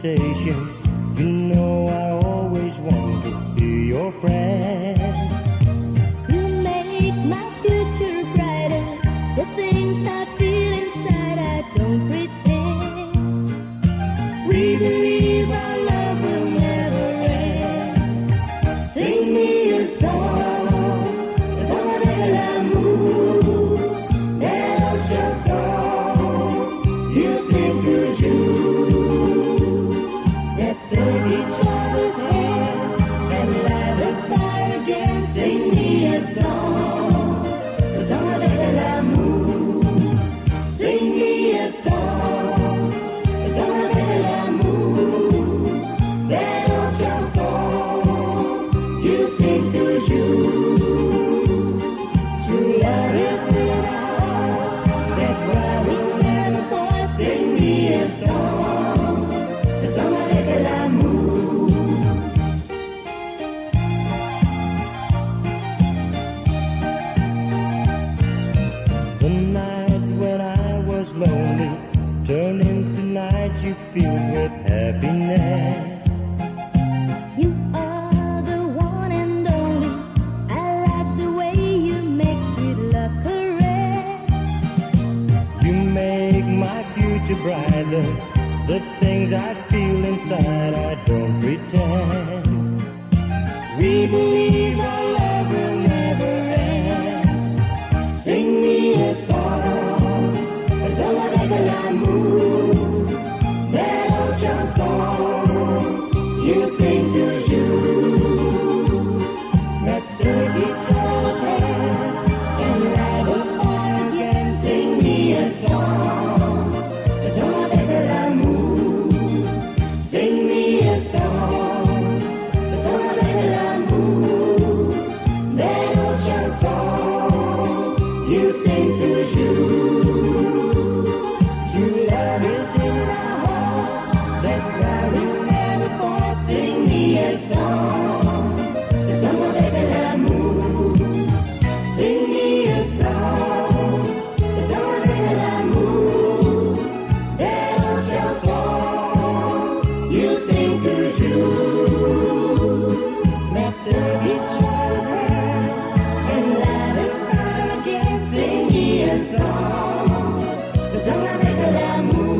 conversation. You know I always want to be your friend. turn turning tonight you feel with happiness. You are the one and only. I like the way you make it look correct. You make my future brighter. The things i feel inside i don't pretend. I am avec l'amour.